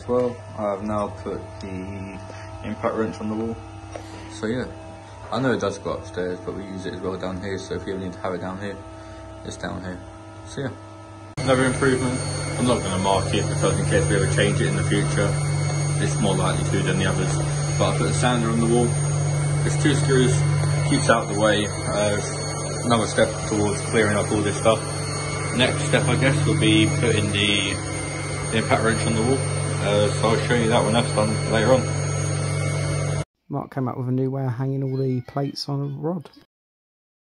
As well, I have now put the impact wrench on the wall. So yeah, I know it does go upstairs, but we use it as well down here. So if you ever need to have it down here, it's down here. So yeah. Another improvement. I'm not going to mark it because in case we ever change it in the future, it's more likely to than the others. But I put a sander on the wall. There's two screws, keeps out the way. Uh, another step towards clearing up all this stuff. Next step, I guess, will be putting the, the impact wrench on the wall. Uh, so I'll show you that when that's done later on. Mark came up with a new way of hanging all the plates on a rod.